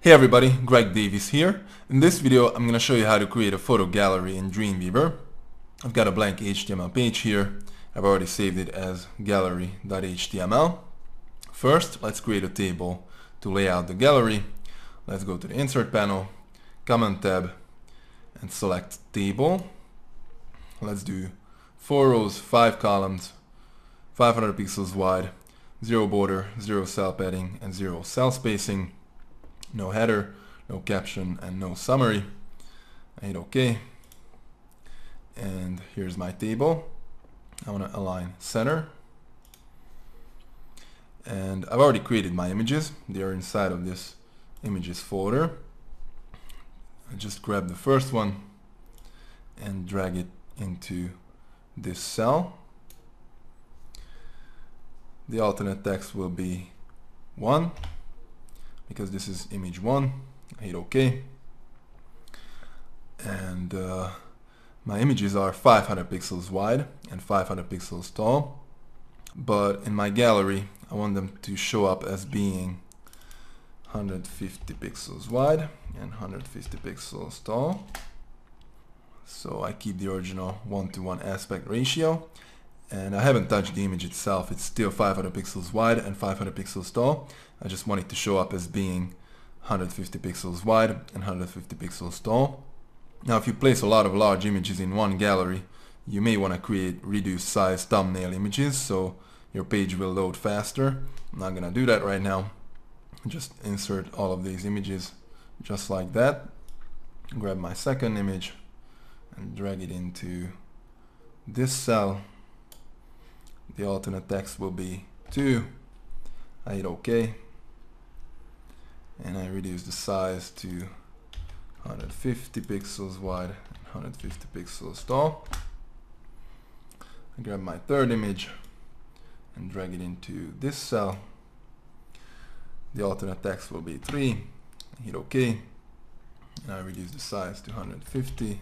Hey everybody, Greg Davis here. In this video I'm going to show you how to create a photo gallery in Dreamweaver. I've got a blank HTML page here. I've already saved it as gallery.html. First, let's create a table to lay out the gallery. Let's go to the Insert panel, Common tab, and select Table. Let's do 4 rows, 5 columns, 500 pixels wide, 0 border, 0 cell padding, and 0 cell spacing no header, no caption, and no summary. I hit OK. And here's my table. I want to align center. And I've already created my images. They are inside of this images folder. I just grab the first one and drag it into this cell. The alternate text will be 1 because this is image 1 I hit OK. And uh, my images are 500 pixels wide and 500 pixels tall but in my gallery I want them to show up as being 150 pixels wide and 150 pixels tall. So I keep the original 1 to 1 aspect ratio and I haven't touched the image itself. It's still 500 pixels wide and 500 pixels tall. I just want it to show up as being 150 pixels wide and 150 pixels tall. Now if you place a lot of large images in one gallery you may want to create reduced size thumbnail images so your page will load faster. I'm not gonna do that right now. Just insert all of these images just like that. Grab my second image and drag it into this cell the alternate text will be 2 I hit OK. And I reduce the size to 150 pixels wide 150 pixels tall. I grab my third image and drag it into this cell. The alternate text will be 3 I hit OK. And I reduce the size to 150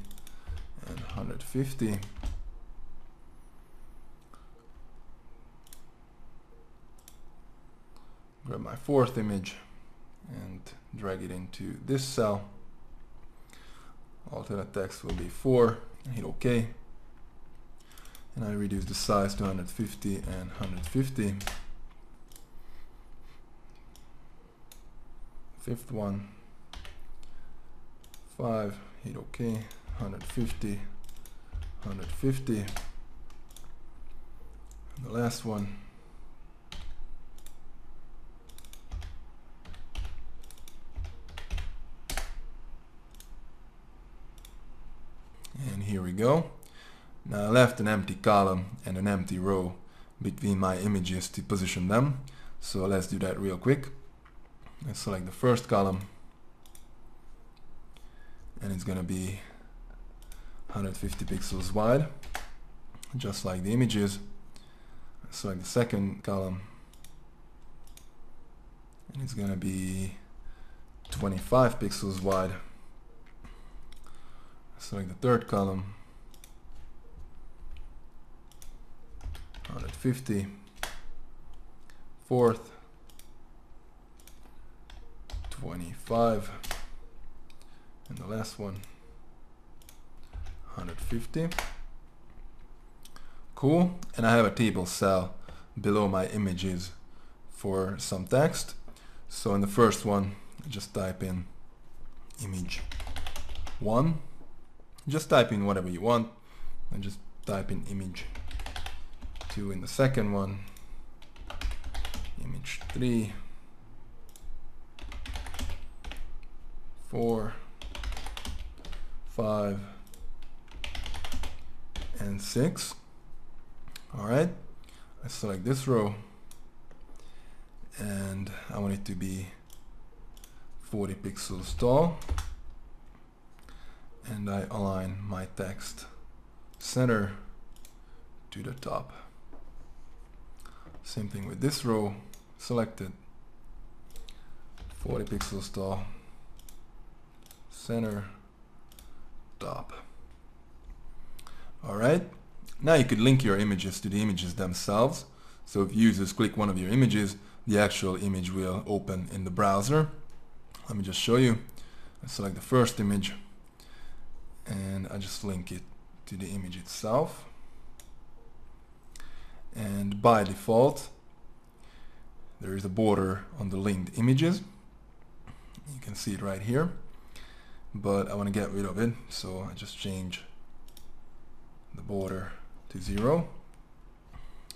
and 150 grab my fourth image and drag it into this cell. Alternate text will be 4 hit OK. And I reduce the size to 150 and 150 fifth one. 5 hit OK. 150 150 and the last one here we go. Now I left an empty column and an empty row between my images to position them. So let's do that real quick. Let's select the first column and it's gonna be 150 pixels wide just like the images. Select the second column and it's gonna be 25 pixels wide select the third column 150 fourth. 25 and the last one. 150 cool. And I have a table cell below my images for some text. So in the first one just type in image 1 just type in whatever you want and just type in image 2 in the second one. Image 3 4 5 and 6 alright I select this row. And I want it to be 40 pixels tall. And I align my text center to the top. Same thing with this row, selected 40 pixels tall, center, top. Alright, now you could link your images to the images themselves. So if users click one of your images, the actual image will open in the browser. let me just show you. I select the first image and I just link it to the image itself. And by default, there is a border on the linked images. You can see it right here, but I want to get rid of it, so I just change the border to zero,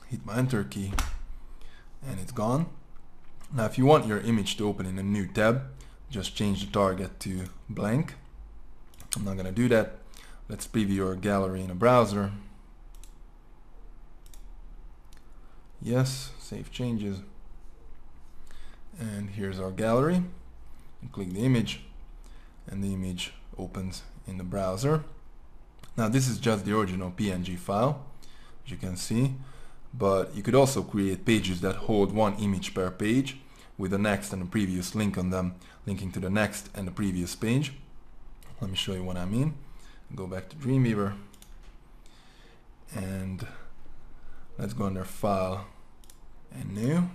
hit my enter key, and it's gone. Now if you want your image to open in a new tab, just change the target to blank. I'm not gonna do that. Let's preview our gallery in a browser. Yes, save changes. And here's our gallery. You click the image and the image opens in the browser. Now this is just the original PNG file, as you can see but you could also create pages that hold one image per page with the next and the previous link on them linking to the next and the previous page let me show you what I mean go back to Dreamweaver and let's go under file and new.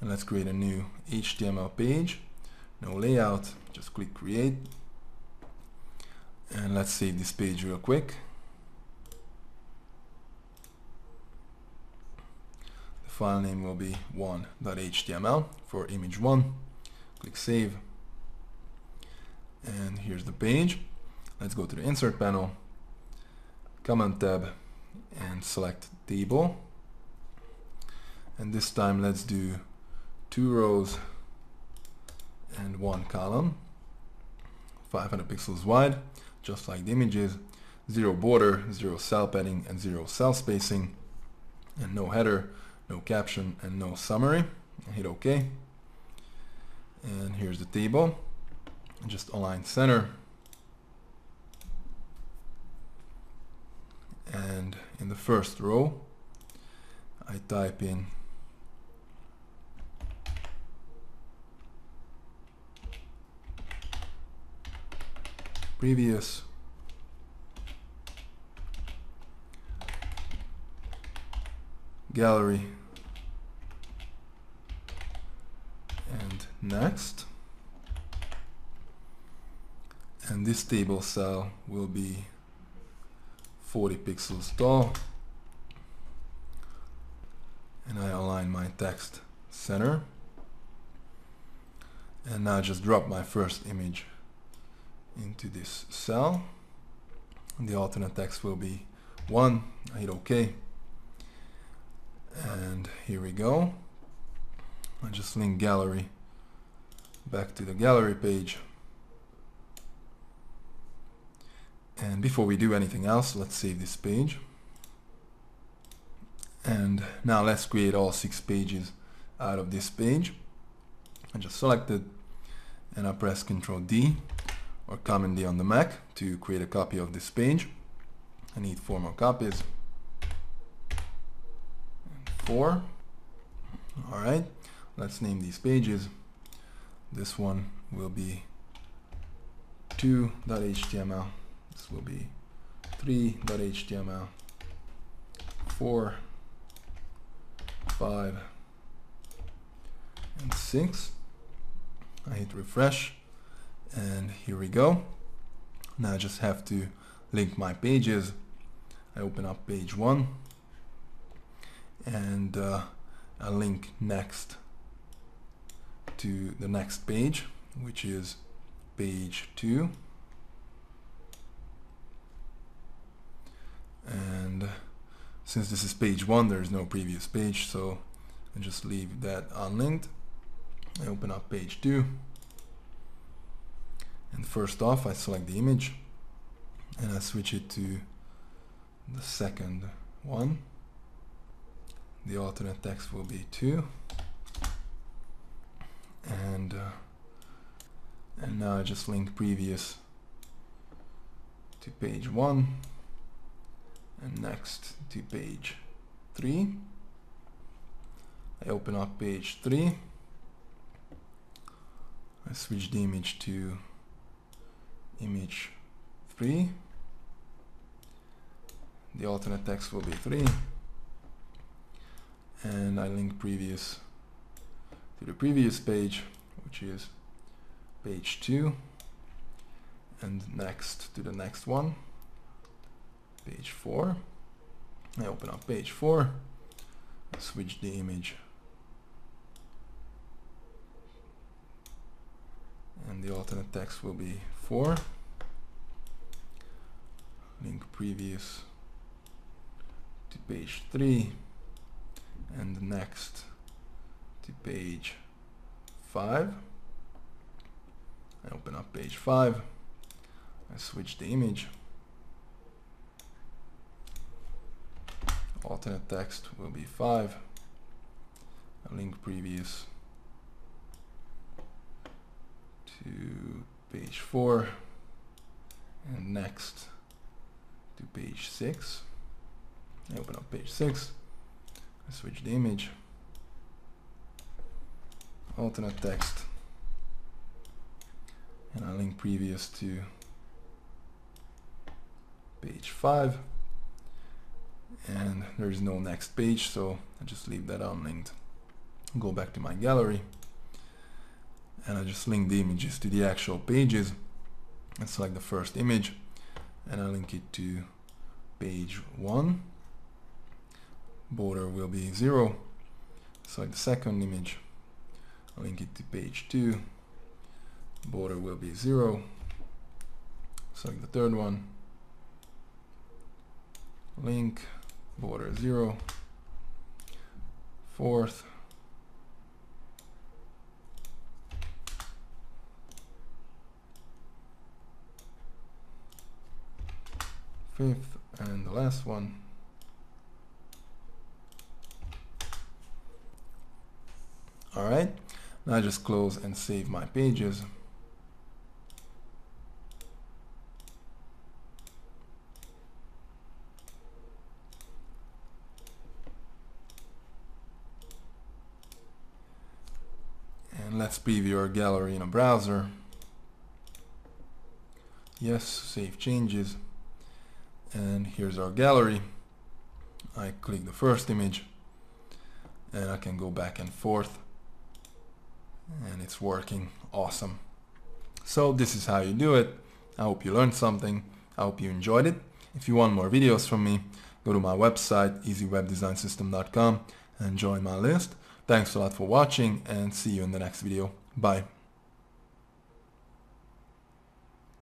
And let's create a new HTML page. No layout just click create. And let's save this page real quick. The file name will be 1.html for image 1 click save. And here's the page. Let's go to the insert panel. Common tab and select table and this time let's do two rows and one column 500 pixels wide just like the images zero border zero cell padding and zero cell spacing and no header no caption and no summary. Hit OK. And here's the table. Just align center. And in the first row, I type in previous gallery. And next. And this table cell will be 40 pixels tall. And I align my text center. And now just drop my first image into this cell. The alternate text will be 1 I hit OK. And here we go. I just link gallery back to the gallery page and before we do anything else let's save this page and now let's create all six pages out of this page I just select it and I press Ctrl D or Command D on the Mac to create a copy of this page I need four more copies four. All right, let's name these pages. This one will be 2.html. This will be 3.html. 4, 5, and 6. I hit refresh and here we go. Now I just have to link my pages. I open up page 1 and uh, a link next to the next page which is page 2 and since this is page 1 there is no previous page so I just leave that unlinked. I open up page 2 and first off I select the image and I switch it to the second one. The alternate text will be 2 and uh, and now I just link previous to page 1 and next to page 3 I open up page 3 I switch the image to image 3 the alternate text will be 3 and I link previous to the previous page which is page 2 and next to the next one page 4 I open up page 4 switch the image. And the alternate text will be 4 link previous to page 3 and next to page 5 I open up page 5 I switch the image alternate text will be 5 link previous to page 4 and next to page 6 I open up page 6 I switch the image. Alternate text. And I link previous to page 5 and there is no next page so I just leave that unlinked. Go back to my gallery and I just link the images to the actual pages. And select the first image and I link it to page 1 border will be 0 select the second image I link it to page 2 border will be 0 select the third one. Link border 0 fourth. Fifth and the last one. Alright now I just close and save my pages and let's preview our gallery in a browser. Yes save changes. And here's our gallery. I click the first image and I can go back and forth and it's working. Awesome. So this is how you do it. I hope you learned something. I hope you enjoyed it. If you want more videos from me go to my website easywebdesignsystem.com and join my list thanks a lot for watching and see you in the next video. Bye